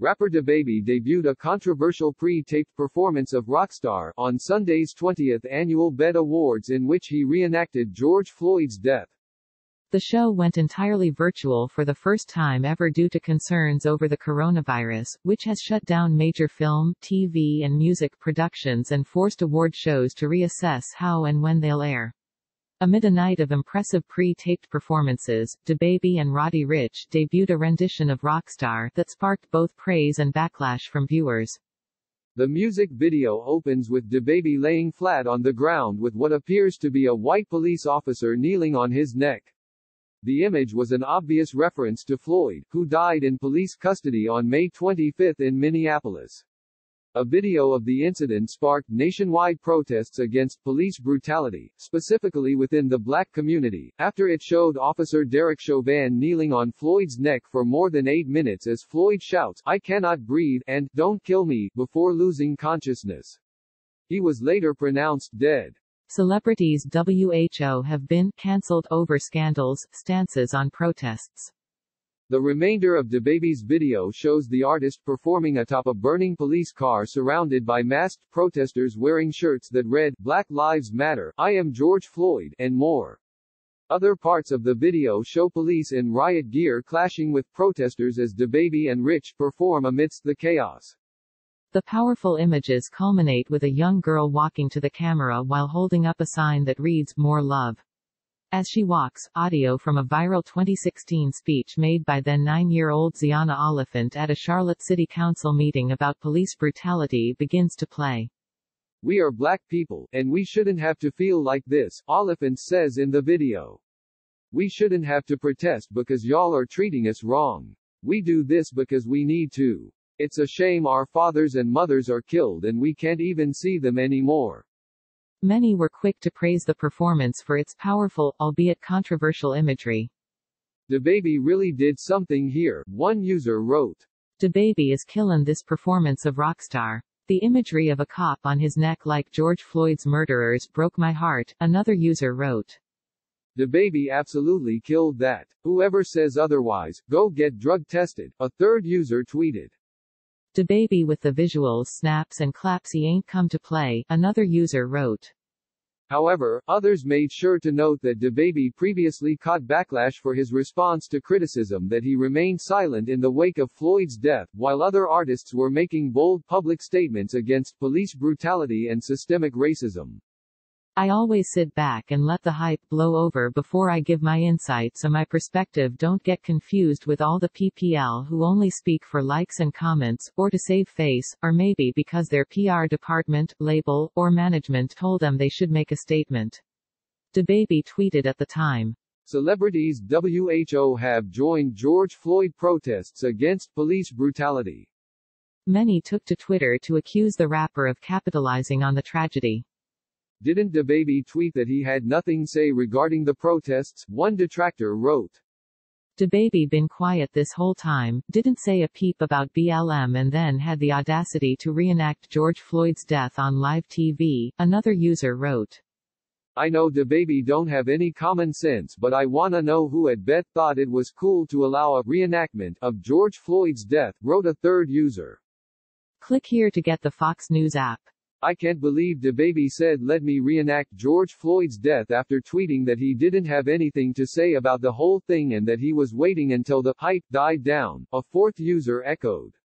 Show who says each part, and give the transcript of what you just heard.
Speaker 1: Rapper DaBaby debuted a controversial pre-taped performance of Rockstar on Sunday's 20th annual BET Awards in which he reenacted George Floyd's death.
Speaker 2: The show went entirely virtual for the first time ever due to concerns over the coronavirus, which has shut down major film, TV and music productions and forced award shows to reassess how and when they'll air. Amid a night of impressive pre-taped performances, DaBaby and Roddy Ricch debuted a rendition of Rockstar that sparked both praise and backlash from viewers.
Speaker 1: The music video opens with DaBaby laying flat on the ground with what appears to be a white police officer kneeling on his neck. The image was an obvious reference to Floyd, who died in police custody on May 25 in Minneapolis. A video of the incident sparked nationwide protests against police brutality, specifically within the black community, after it showed Officer Derek Chauvin kneeling on Floyd's neck for more than eight minutes as Floyd shouts, I cannot breathe, and, don't kill me, before losing consciousness. He was later pronounced dead.
Speaker 2: Celebrities WHO have been cancelled over scandals, stances on protests.
Speaker 1: The remainder of DaBaby's video shows the artist performing atop a burning police car surrounded by masked protesters wearing shirts that read, Black Lives Matter, I am George Floyd, and more. Other parts of the video show police in riot gear clashing with protesters as DaBaby and Ricch perform amidst the chaos.
Speaker 2: The powerful images culminate with a young girl walking to the camera while holding up a sign that reads, More Love. As she walks, audio from a viral 2016 speech made by then nine-year-old Zianna Oliphant at a Charlotte City Council meeting about police brutality begins to play.
Speaker 1: We are black people, and we shouldn't have to feel like this, Oliphant says in the video. We shouldn't have to protest because y'all are treating us wrong. We do this because we need to. It's a shame our fathers and mothers are killed and we can't even see them anymore.
Speaker 2: Many were quick to praise the performance for its powerful, albeit controversial imagery.
Speaker 1: DaBaby really did something here, one user wrote.
Speaker 2: DaBaby is killin' this performance of Rockstar. The imagery of a cop on his neck like George Floyd's murderers broke my heart, another user wrote.
Speaker 1: DaBaby absolutely killed that. Whoever says otherwise, go get drug tested, a third user tweeted.
Speaker 2: DaBaby with the visuals snaps and claps he ain't come to play, another user wrote.
Speaker 1: However, others made sure to note that DaBaby previously caught backlash for his response to criticism that he remained silent in the wake of Floyd's death, while other artists were making bold public statements against police brutality and systemic racism.
Speaker 2: I always sit back and let the hype blow over before I give my insight so my perspective don't get confused with all the PPL who only speak for likes and comments, or to save face, or maybe because their PR department, label, or management told them they should make a statement. DaBaby tweeted at the time.
Speaker 1: Celebrities WHO have joined George Floyd protests against police brutality.
Speaker 2: Many took to Twitter to accuse the rapper of capitalizing on the tragedy.
Speaker 1: Didn't DaBaby tweet that he had nothing say regarding the protests? One detractor wrote.
Speaker 2: DaBaby been quiet this whole time, didn't say a peep about BLM and then had the audacity to reenact George Floyd's death on live TV, another user wrote.
Speaker 1: I know DaBaby don't have any common sense but I wanna know who at Bet thought it was cool to allow a reenactment of George Floyd's death, wrote a third user.
Speaker 2: Click here to get the Fox News app.
Speaker 1: I can't believe DaBaby said let me reenact George Floyd's death after tweeting that he didn't have anything to say about the whole thing and that he was waiting until the hype died down, a fourth user echoed.